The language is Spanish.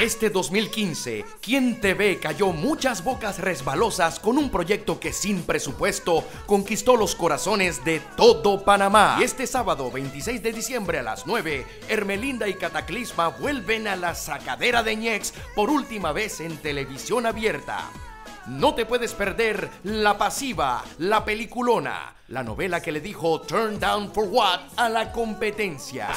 Este 2015, Quien TV cayó muchas bocas resbalosas con un proyecto que sin presupuesto conquistó los corazones de todo Panamá. Y este sábado 26 de diciembre a las 9, Hermelinda y Cataclisma vuelven a la sacadera de Ñex por última vez en televisión abierta. No te puedes perder La Pasiva, la peliculona, la novela que le dijo Turn Down for What a la competencia.